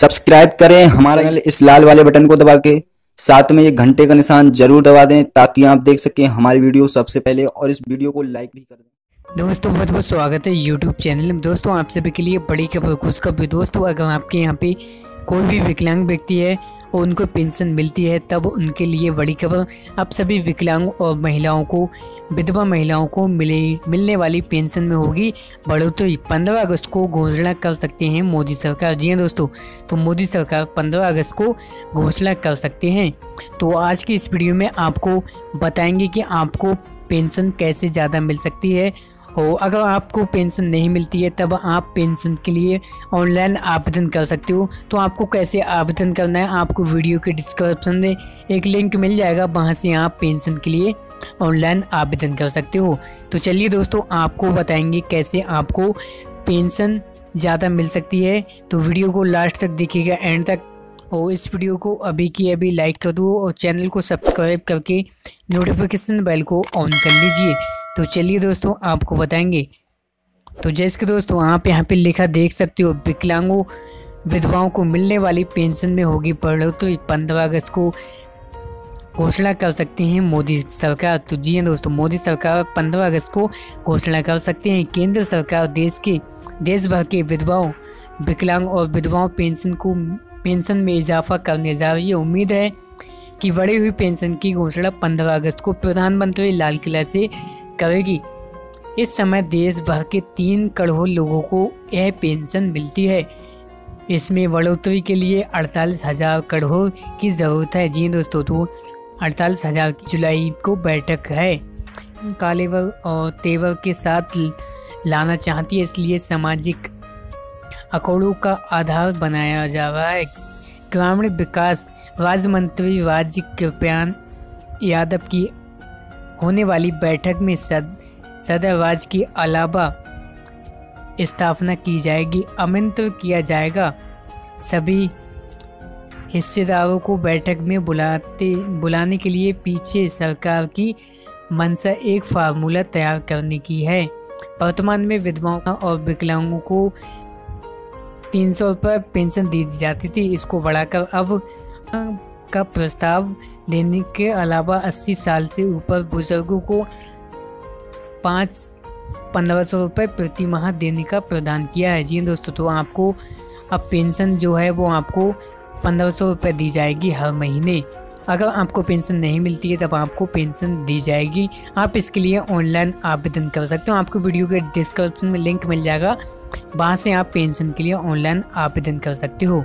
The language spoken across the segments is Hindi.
सब्सक्राइब करें हमारे चैनल इस लाल वाले बटन को दबा के। साथ में ये घंटे का निशान ज़रूर दबा दें ताकि आप देख सकें हमारी वीडियो सबसे पहले और इस वीडियो को लाइक भी कर दें। दोस्तों बहुत बहुत स्वागत है यूट्यूब चैनल में। दोस्तों आप सभी के लिए बड़ी खबर खुशखबरी। दोस्तों अगर आपके यहाँ पे कोई भी विकलांग व्यक्ति है और उनको पेंशन मिलती है, तब उनके लिए बड़ी खबर। अब सभी विकलांग और महिलाओं को, विधवा महिलाओं को मिले, मिलने वाली पेंशन में होगी। बढ़ोतरी पंद्रह अगस्त को घोषणा कर सकते हैं मोदी सरकार। जी हाँ दोस्तों तो मोदी सरकार पंद्रह अगस्त को घोषणा कर सकते हैं। तो आज की इस वीडियो में आपको बताएँगे कि आपको पेंशन कैसे ज़्यादा मिल सकती है और अगर आपको पेंशन नहीं मिलती है, तब आप पेंशन के लिए ऑनलाइन आवेदन कर सकते हो। तो आपको कैसे आवेदन करना है, आपको वीडियो के डिस्क्रिप्शन में एक लिंक मिल जाएगा, वहाँ से आप पेंशन के लिए ऑनलाइन आवेदन कर सकते हो। तो चलिए दोस्तों, आपको बताएँगे कैसे आपको पेंशन ज़्यादा मिल सकती है। तो वीडियो को लास्ट तक देखिएगा, एंड तक। और इस वीडियो को अभी की अभी लाइक कर दो और चैनल को सब्सक्राइब करके नोटिफिकेशन बेल को ऑन कर लीजिए। तो चलिए दोस्तों, आपको बताएँगे। तो जैसे कि दोस्तों, आप यहाँ पे लिखा देख सकते हो, विकलांगों, विधवाओं को मिलने वाली पेंशन में होगी बढ़ोतरी तो पंद्रह अगस्त को घोषणा कर सकते हैं मोदी सरकार। तो जी हाँ दोस्तों, मोदी सरकार पंद्रह अगस्त को घोषणा कर सकते हैं। केंद्र सरकार देश के, देश भर के विधवाओं, विकलांग और विधवाओं पेंशन को, पेंशन में इजाफा करने जा रही है। उम्मीद है कि बढ़ी हुई पेंशन की घोषणा 15 अगस्त को प्रधानमंत्री लाल किला से करेगी। इस समय देश भर के तीन करोड़ लोगों को यह पेंशन मिलती है। इसमें बढ़ोतरी के लिए अड़तालीस हज़ार करोड़ की ज़रूरत है। जी दोस्तों तो अड़तालीस हज़ार जुलाई को बैठक है। कालेवर और तेवर के साथ लाना चाहती है, इसलिए सामाजिक अकोड़ों का आधार बनाया जा रहा है। ग्रामीण विकास राज्य मंत्री राज्य कृपयान यादव की होने वाली बैठक में सद सदर राज्य के अलावा स्थापना की जाएगी। आमंत्रित किया जाएगा। सभी हिस्सेदारों को बैठक में बुलाते, बुलाने के लिए पीछे सरकार की मंशा एक फार्मूला तैयार करने की है। वर्तमान में विधवाओं और विकलांगों को तीन सौ रुपये पेंशन दी जाती थी। इसको बढ़ाकर अब का प्रस्ताव देने के अलावा 80 साल से ऊपर बुज़ुर्गों को पाँच, पंद्रह सौ रुपये प्रति माह देने का प्रदान किया है। जी दोस्तों तो आपको अब पेंशन जो है वो आपको पंद्रह सौ रुपये दी जाएगी हर महीने। अगर आपको पेंशन नहीं मिलती है, तब आपको पेंशन दी जाएगी। आप इसके लिए ऑनलाइन आवेदन कर सकते हो। आपको वीडियो के डिस्क्रिप्शन में लिंक मिल जाएगा। वहाँ से आप पेंशन के लिए ऑनलाइन आवेदन कर सकते हो।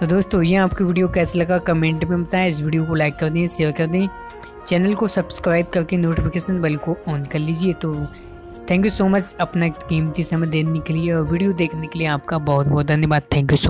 तो दोस्तों, ये आपकी वीडियो कैसे लगा? कमेंट में बताएँ। इस वीडियो को लाइक कर दें शेयर कर दें। चैनल को सब्सक्राइब करके नोटिफिकेशन बेल को ऑन कर लीजिए। तो थैंक यू सो मच अपना कीमती समय देने के लिए और वीडियो देखने के लिए आपका बहुत बहुत धन्यवाद। Thank you so